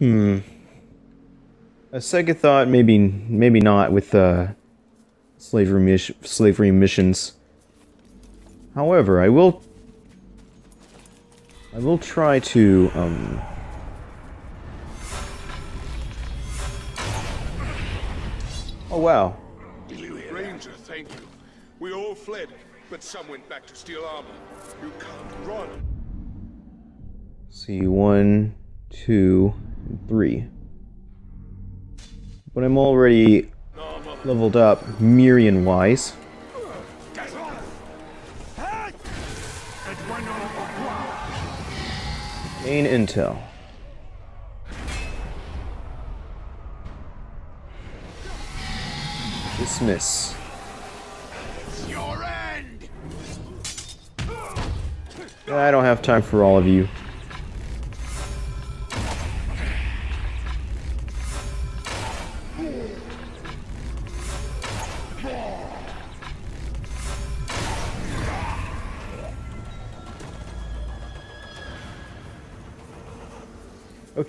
Hmm. A second thought, maybe, maybe not with uh, slavery mis- slavery missions. However, I will, I will try to um. Oh wow! Ranger, thank you. We all fled, but some went back to steal armor. You can't run. See one, two, and three. But I'm already leveled up Mirian wise. Main intel. Dismiss. Your end! I don't have time for all of you.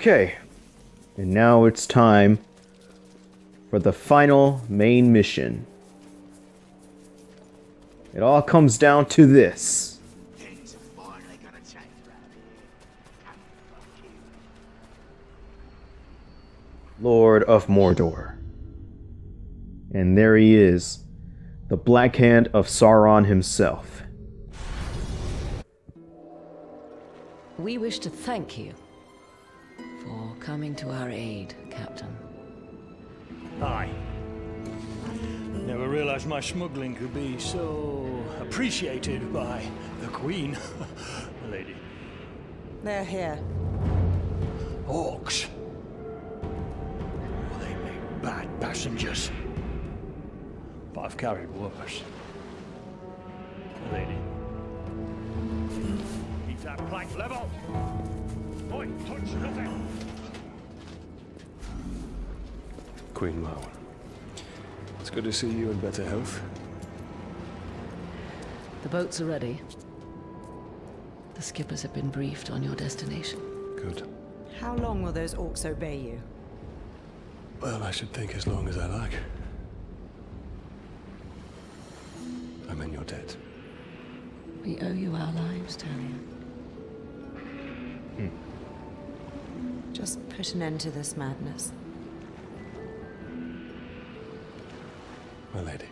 Okay, and now it's time for the final main mission. It all comes down to this. Lord of Mordor. And there he is, the Black Hand of Sauron himself. We wish to thank you for coming to our aid, Captain. Aye. Never realized my smuggling could be so appreciated by the Queen. Lady. They're here. Orcs. Well, they make bad passengers. But I've carried worse. Lady. Keep that plank level. Oi, touch nothing. Queen Marwen. It's good to see you in better health. The boats are ready. The skippers have been briefed on your destination. Good. How long will those orcs obey you? Well, I should think as long as I like. I'm in your debt. We owe you our lives, Talion. Hmm. Just put an end to this madness. My lady.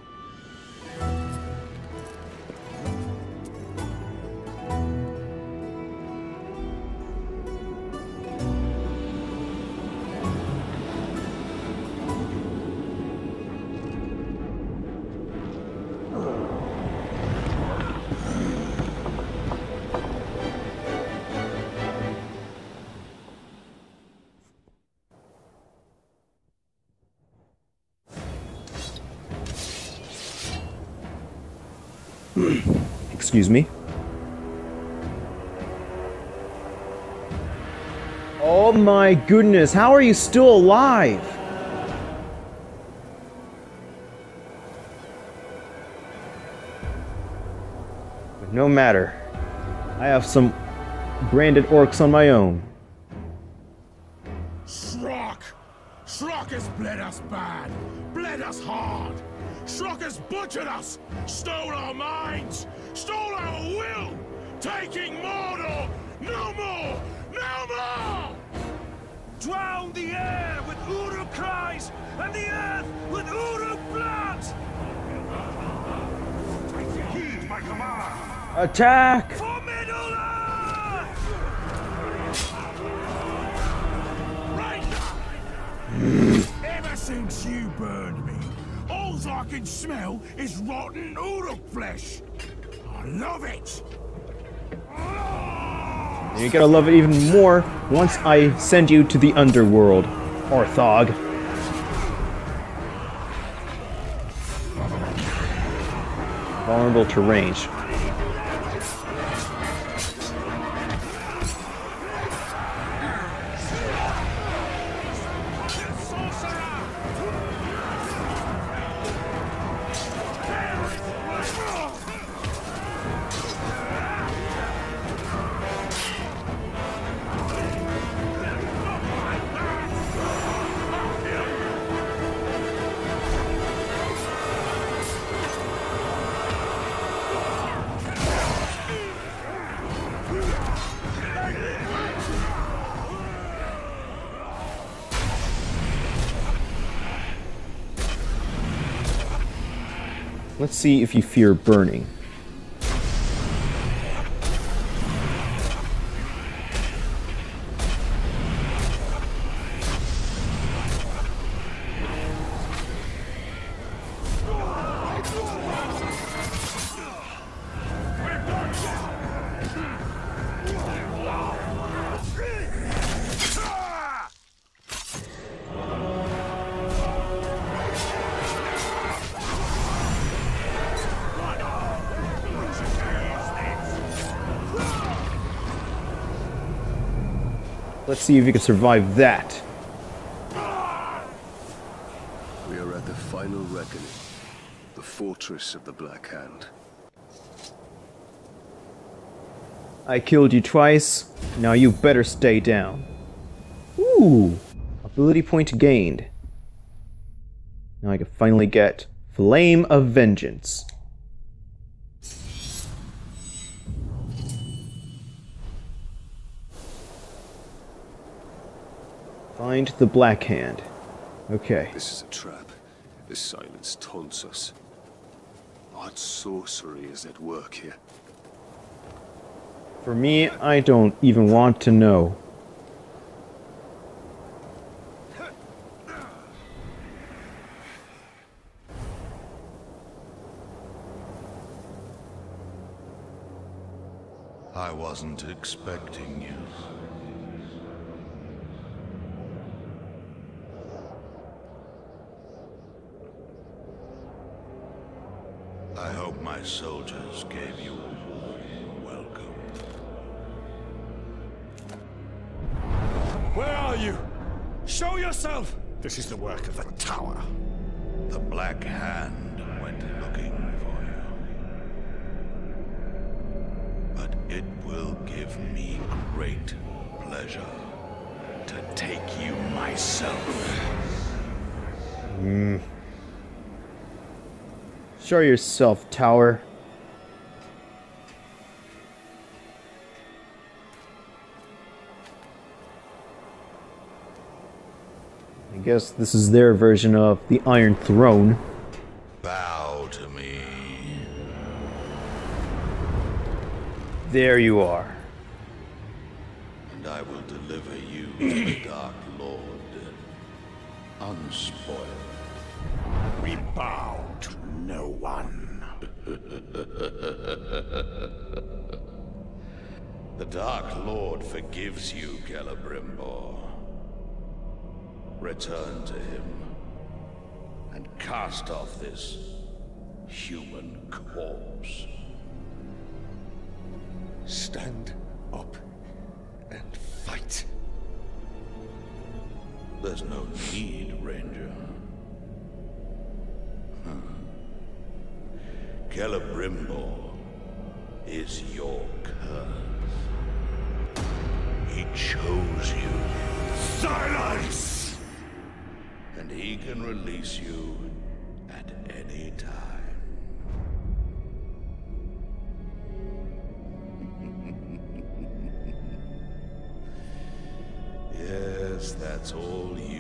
Excuse me. Oh my goodness, how are you still alive? No matter. I have some branded orcs on my own. Butchered us, stole our minds, stole our will, taking Mordor! No more! No more! Drown the air with Uruk cries, and the earth with Uruk blood! Heed my command! Attack! For Middle Right Ever since you burned me, all I can smell is rotten Uruk flesh. I love it. And you're gonna love it even more once I send you to the underworld, Orthog. Vulnerable to range. Let's see if you fear burning. See if you can survive that. We are at the final reckoning. The fortress of the Black Hand. I killed you twice. Now you better stay down. Ooh, ability point gained. Now I can finally get Flame of Vengeance. Find the Black Hand. Okay. This is a trap. This silence taunts us. What sorcery is at work here? For me, I don't even want to know. I wasn't expecting you. Show yourself, tower. I guess this is their version of the Iron Throne. Bow to me. There you are. and I will deliver you to the Dark Lord, unspoiled. We bow to no one. The Dark Lord forgives you, Celebrimbor. Return to him and cast off this human corpse. Stand up and fight. There's no need, Ranger. Celebrimbor is your curse. He chose you, Silence! and he can release you at any time. yes, that's all you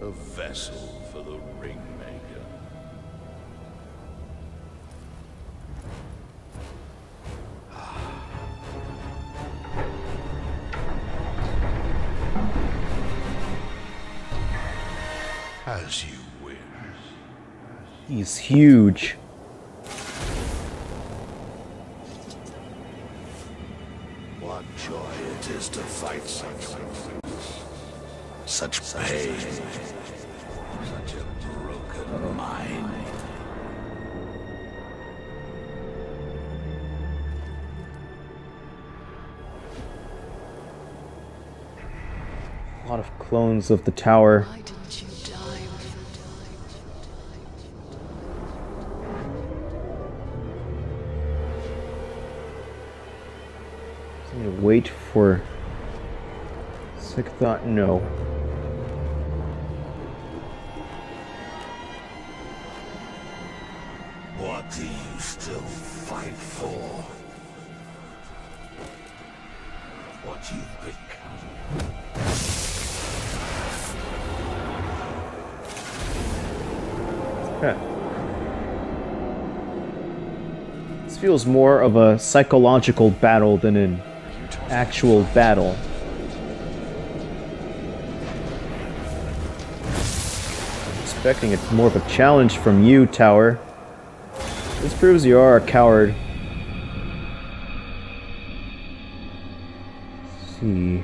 A vessel for the Ringmaker. Ah. As you wish. He's huge. Of the tower. This feels more of a psychological battle than an actual battle. Expecting it more of a challenge from you, Tower. This proves you are a coward. Let's see.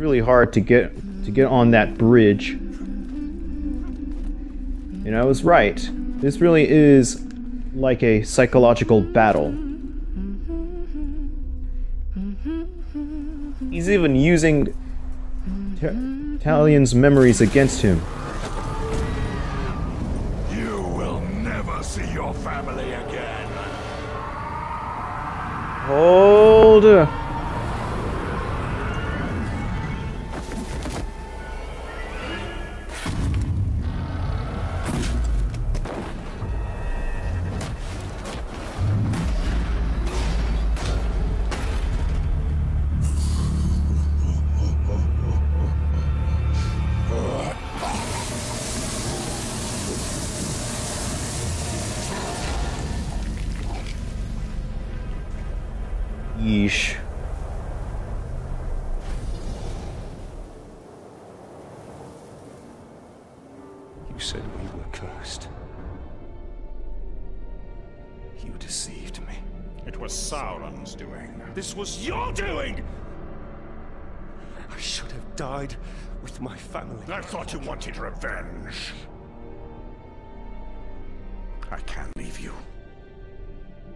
Really hard to get to get on that bridge. And I was right. This really is like a psychological battle. He's even using Ta- Talion's memories against him. You deceived me. It was Sauron's doing. This was your doing! I should have died with my family. I thought you wanted revenge. I can leave you.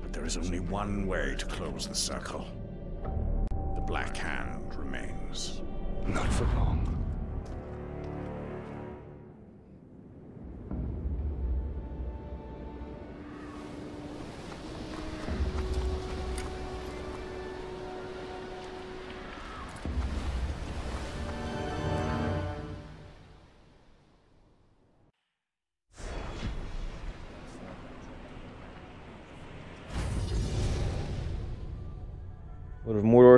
But there is only one way to close the circle. The Black Hand remains. Not for long.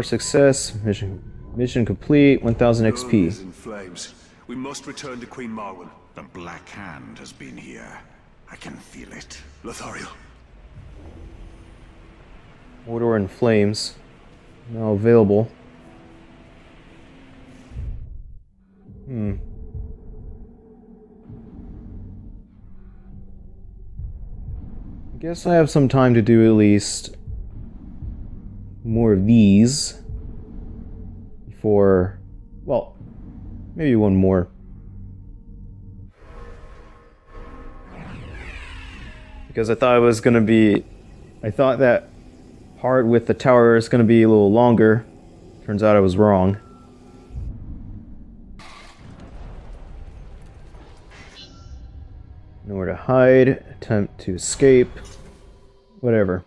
Success. Mission mission complete. 1000 XP. in flames. We must return to Queen Marwen. The Black Hand has been here. I can feel it. Lothario, Mordor in flames. Now available. Hmm. I guess I have some time to do at least more of these before, well, maybe one more. Because I thought it was gonna be, I thought that part with the tower is gonna be a little longer. Turns out I was wrong. Nowhere to hide, attempt to escape, whatever.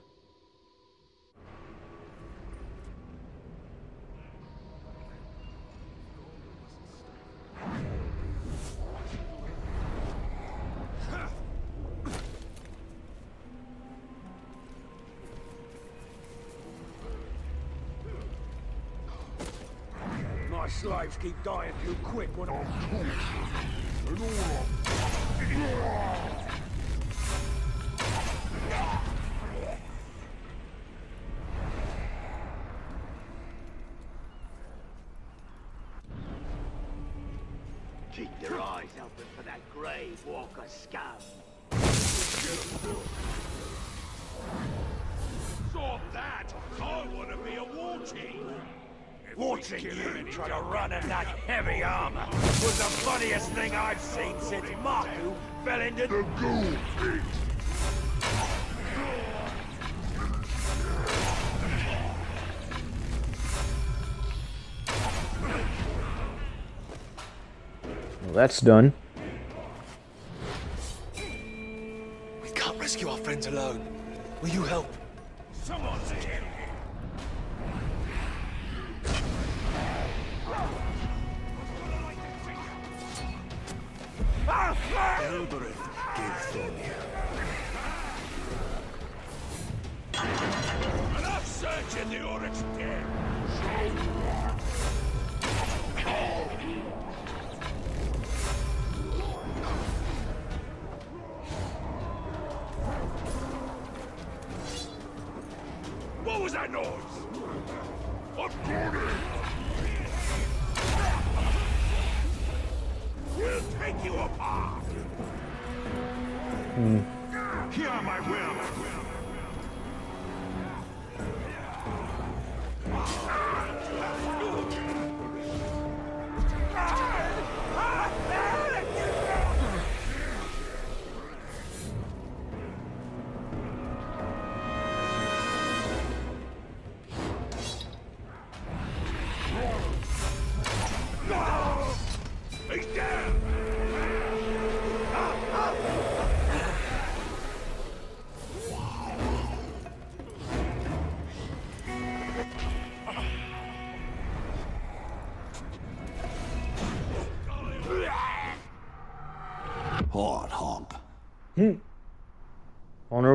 Watching you try to run in that heavy armor was the funniest thing I've seen since Maku fell into the ghoul pit. Well, that's done.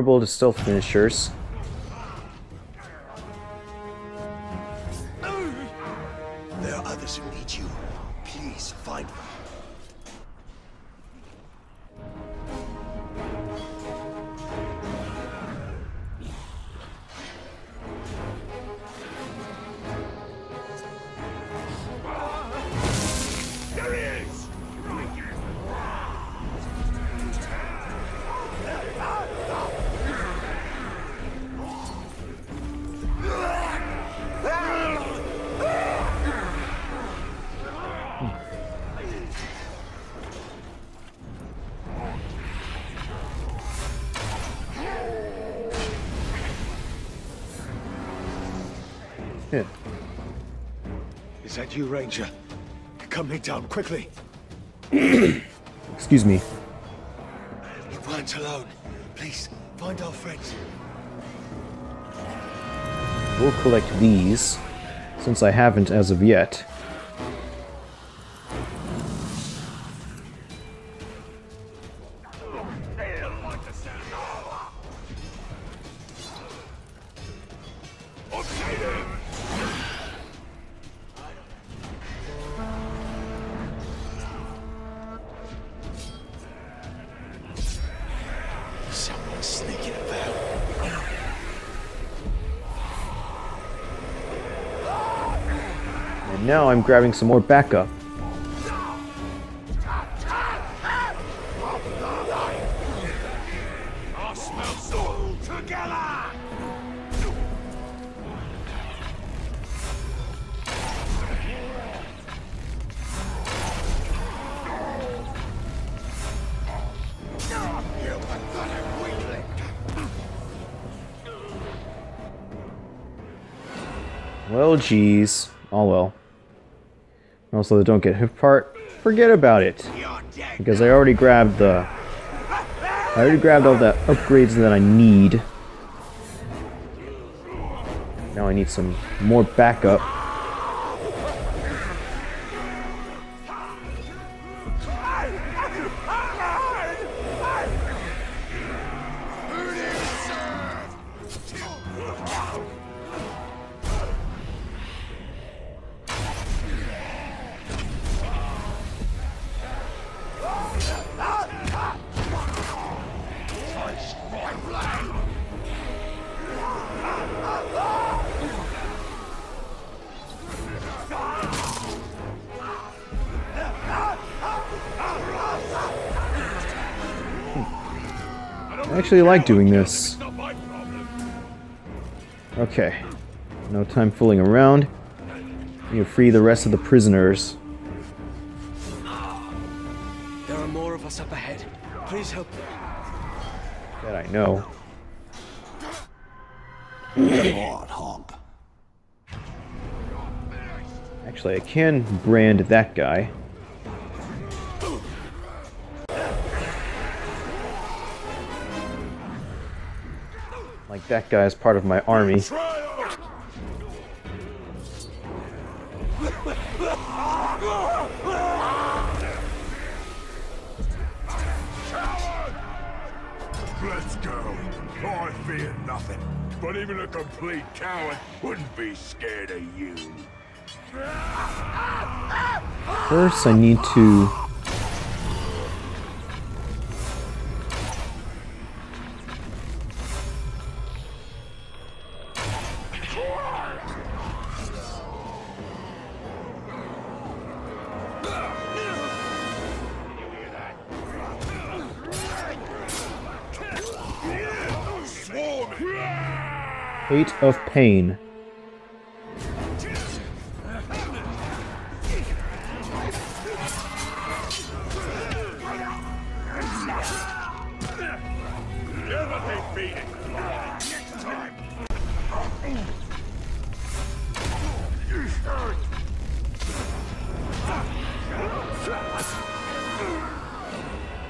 Vulnerable to stealth finishers. Is that you, Ranger? Come me down quickly. Excuse me. You weren't alone. Please, find our friends. We'll collect these, since I haven't as of yet. Grabbing some more backup. Well, geez. Oh well. Also, don't get hit part. Forget about it. Because I already grabbed the... I already grabbed all the upgrades that I need. Now I need some more backup. Actually like doing this. It's not my problem. Okay. No time fooling around. You free the rest of the prisoners. There are more of us up ahead. Please help. That I know. Actually, I can brand that guy. That guy is part of my army. Let's go. Oh, I fear nothing. But even a complete coward wouldn't be scared of you. First, I need to... Of Pain.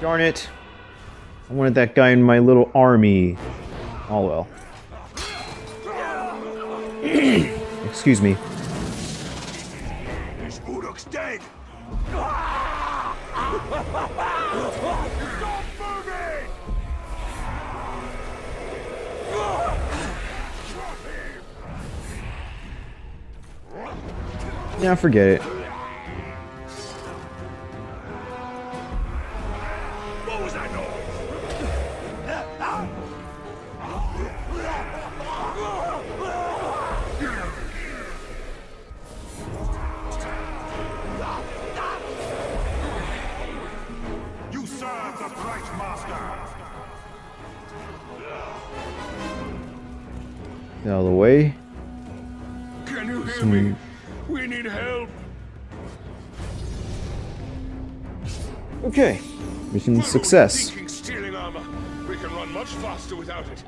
Darn it. I wanted that guy in my little army. Oh well. Excuse me. Uruk's! Yeah, forget it. It.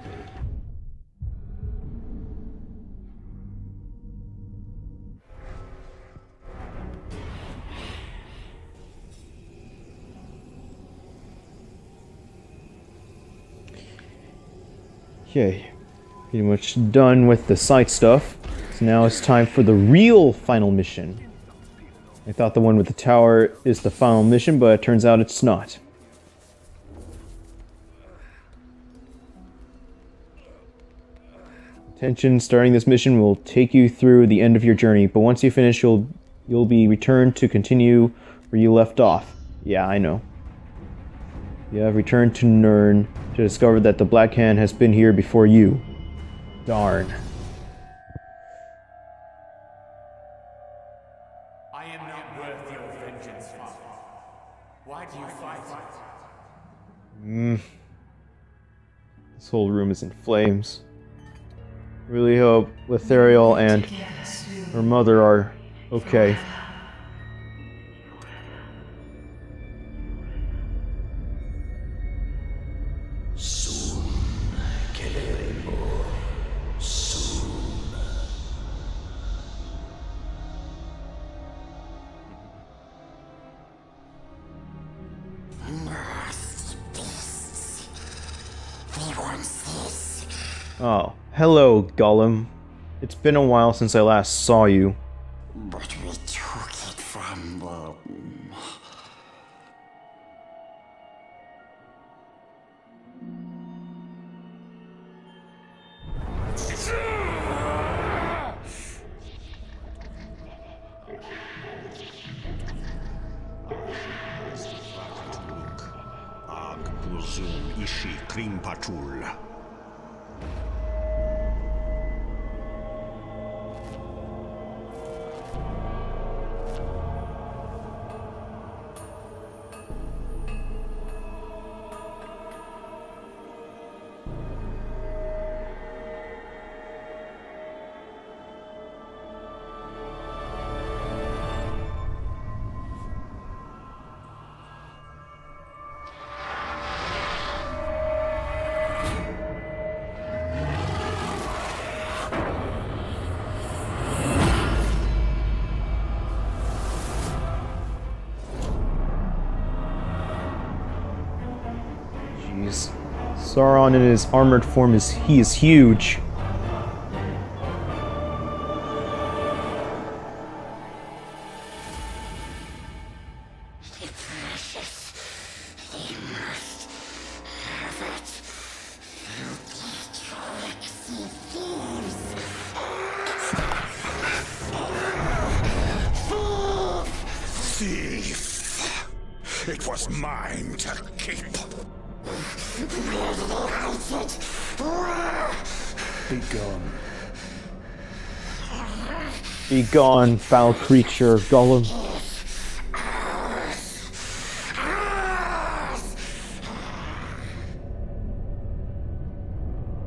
Okay. Pretty much done with the side stuff. So now it's time for the real final mission. I thought the one with the tower is the final mission, but it turns out it's not. Attention, starting this mission will take you through the end of your journey, but once you finish, you'll you'll be returned to continue where you left off. Yeah, I know. You have returned to Nurn to discover that the Black Hand has been here before you. Darn. I am not worth your vengeance, Father. Why do you fight? Mm. This whole room is in flames. Really hope Lithariel and her mother are okay. Oh, hello, Gollum. It's been a while since I last saw you. But we Jeez. Sauron in his armored form is he is huge. Gone, foul creature, Gollum.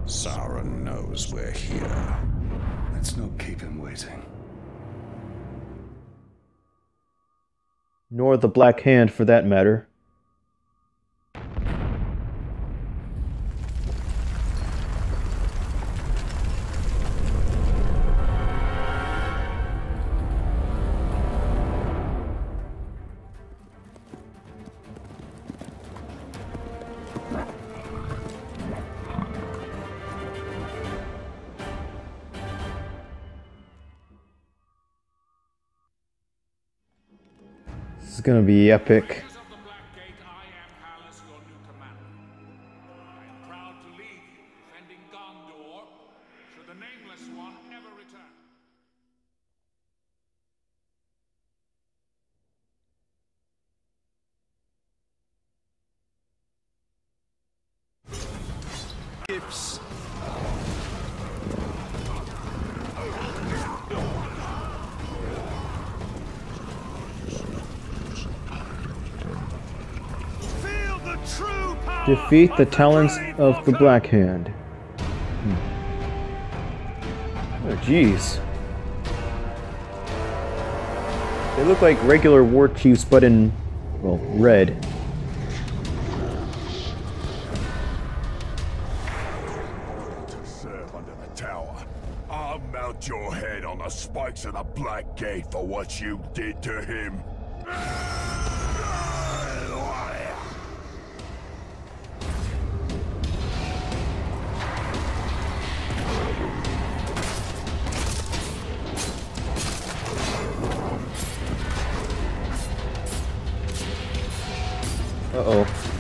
Sauron knows we're here. Let's not keep him waiting. Nor the Black Hand, for that matter. This is gonna be epic. Defeat the talents of the Black Hand. Hmm. Oh, jeez. They look like regular war chiefs, but in, well, red. To serve under the tower. I'll mount your head on the spikes of the Black Gate for what you did to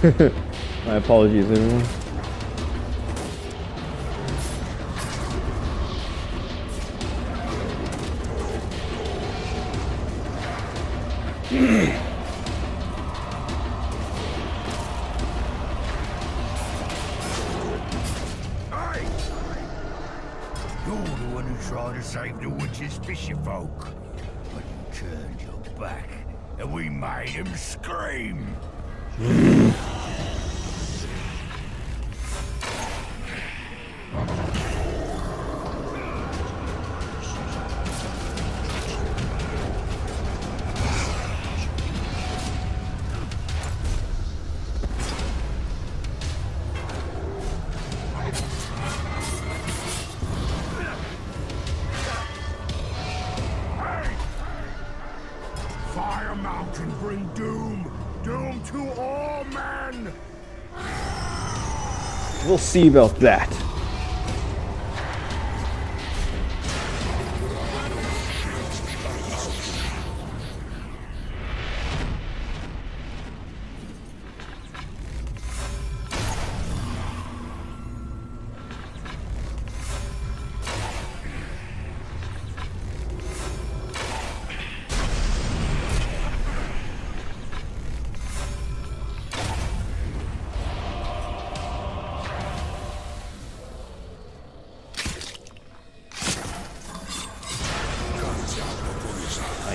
My apologies, everyone. Hey! You're the one who tried to save the witch's fisher folk. But you turned your back, and we made him scream. About that.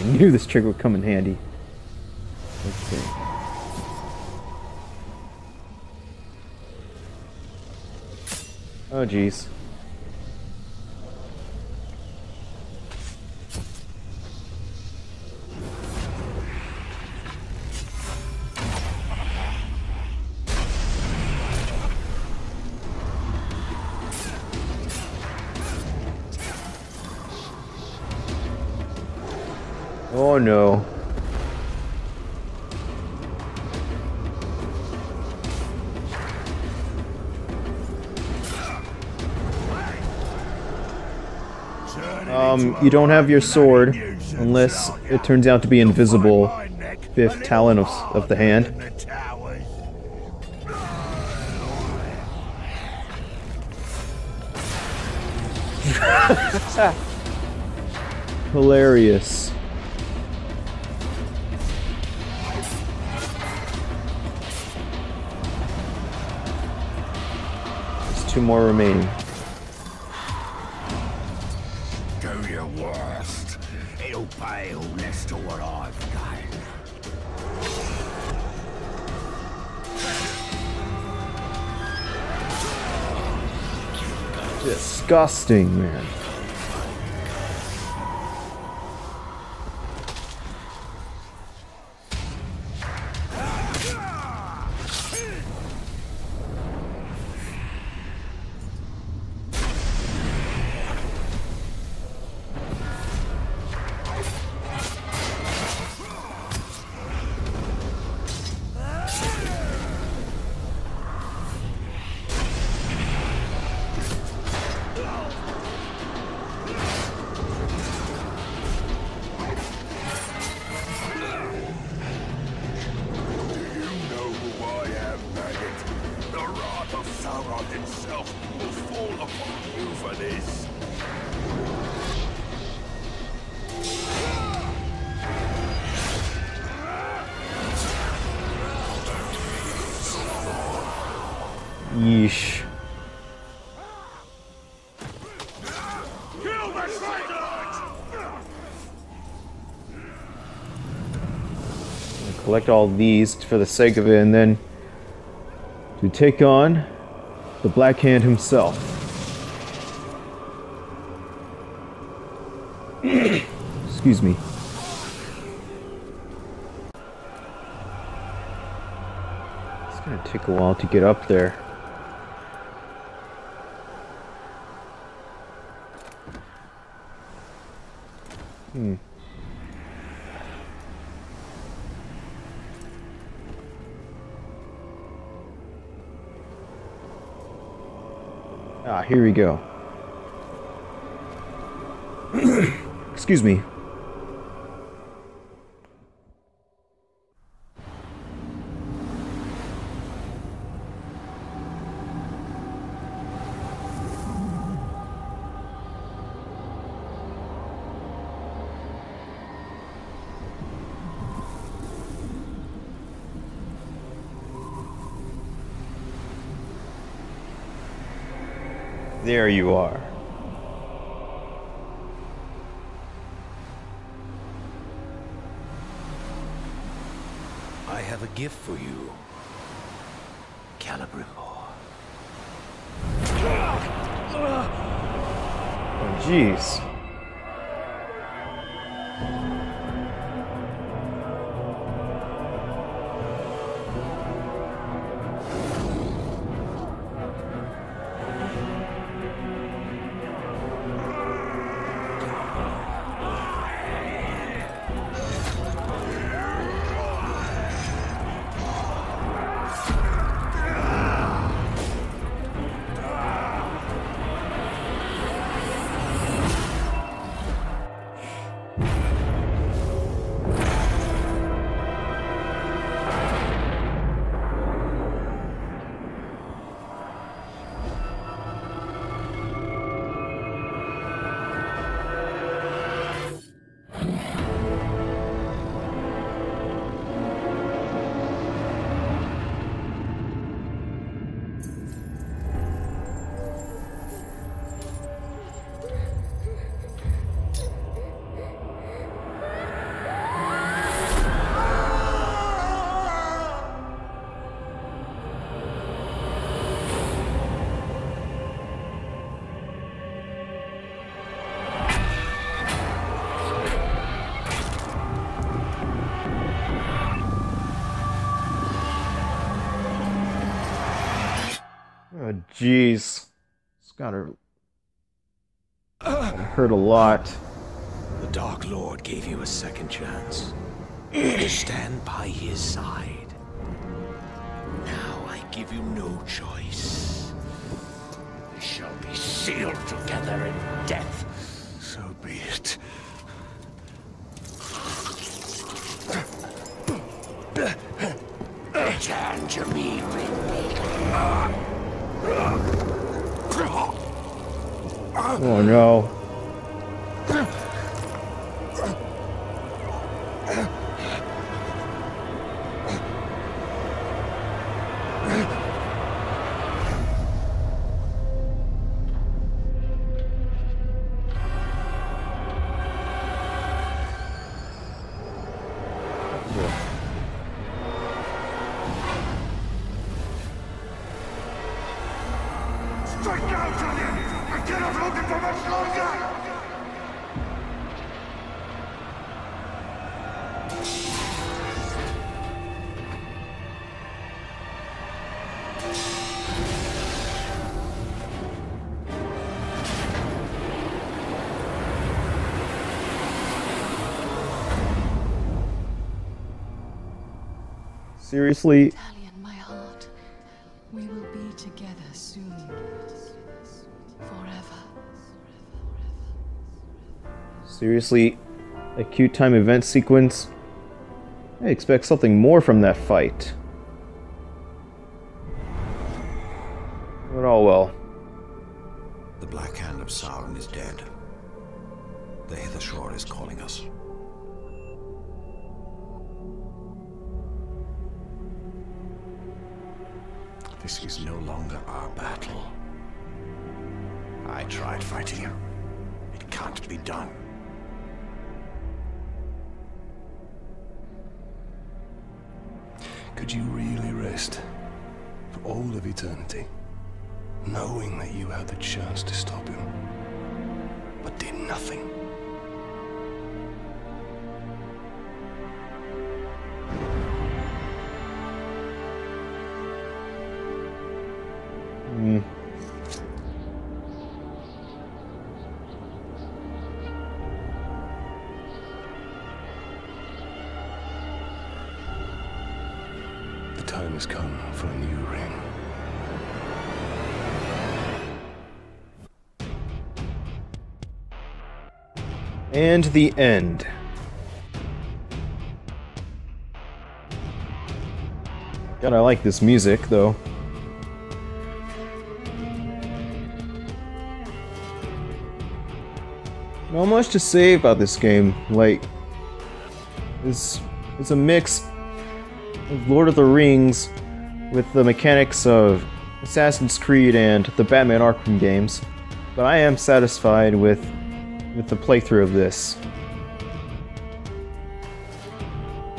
knew this trick would come in handy. Oh jeez. You don't have your sword unless it turns out to be invisible. Fifth talent of, of the hand. Hilarious. There's two more remaining. To what I've done. Disgusting, man. For this. Yeesh. Kill the Scythe! Collect all these for the sake of it, and then to take on the Black Hand himself. Excuse me. It's gonna take a while to get up there. Hmm. Ah, here we go. Excuse me. There you are. I have a gift for you, Celebrimbor. Oh, jeez. Jeez. It's gotta hurt a lot. The Dark Lord gave you a second chance. to stand by his side. Now I give you no choice. We shall be sealed together in death, Oh no. Seriously, Talion, my heart, we will be together soon. Forever. seriously, a cute time event sequence? I expect something more from that fight. But all well. The Black Hand of Sauron is dead. The Hither Shore is calling us. This is no longer our battle. I tried fighting you. It can't be done. Could you really rest for all of eternity, knowing that you had the chance to stop him, but did nothing? And the end. God, I like this music, though. Not much to say about this game. Like, it's, it's a mix of Lord of the Rings with the mechanics of Assassin's Creed and the Batman Arkham games. But I am satisfied with with the playthrough of this.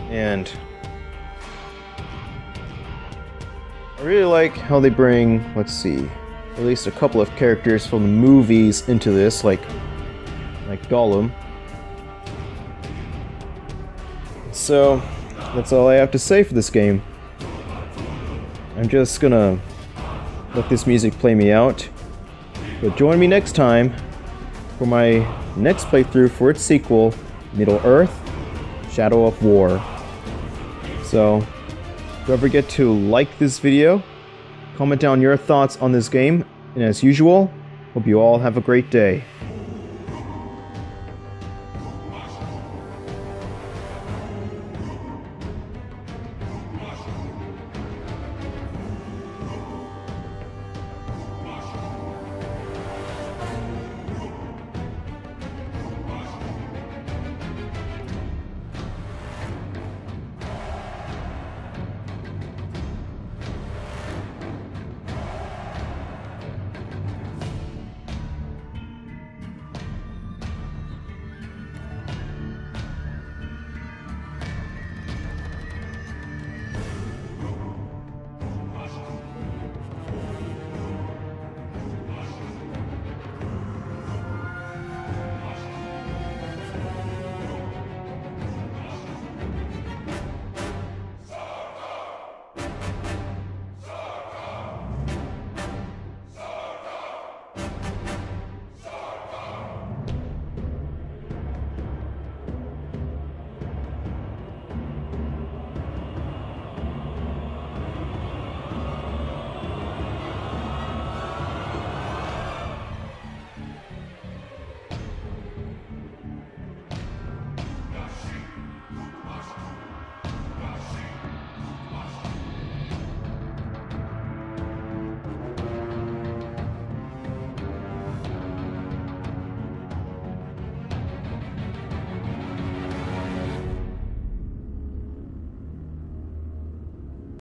And I really like how they bring, let's see, at least a couple of characters from the movies into this, like like Gollum. So that's all I have to say for this game. I'm just gonna let this music play me out. But join me next time for my next playthrough for its sequel, Middle Earth Shadow of War. So, don't forget to like this video, comment down your thoughts on this game, and as usual, hope you all have a great day.